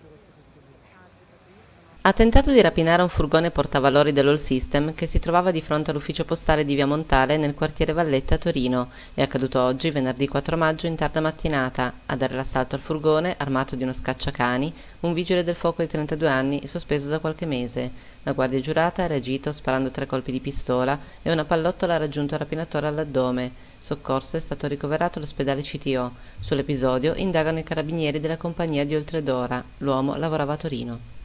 Gracias. Ha tentato di rapinare un furgone portavalori dell'All System che si trovava di fronte all'ufficio postale di Via Montale nel quartiere Valletta a Torino. È accaduto oggi, venerdì 4 maggio, in tarda mattinata. A dare l'assalto al furgone, armato di uno scacciacani, un vigile del fuoco di 32 anni, sospeso da qualche mese. La guardia giurata ha reagito sparando tre colpi di pistola e una pallottola ha raggiunto il rapinatore all'addome. Soccorso è stato ricoverato all'ospedale CTO. Sull'episodio indagano i carabinieri della compagnia di Oltredora. L'uomo lavorava a Torino.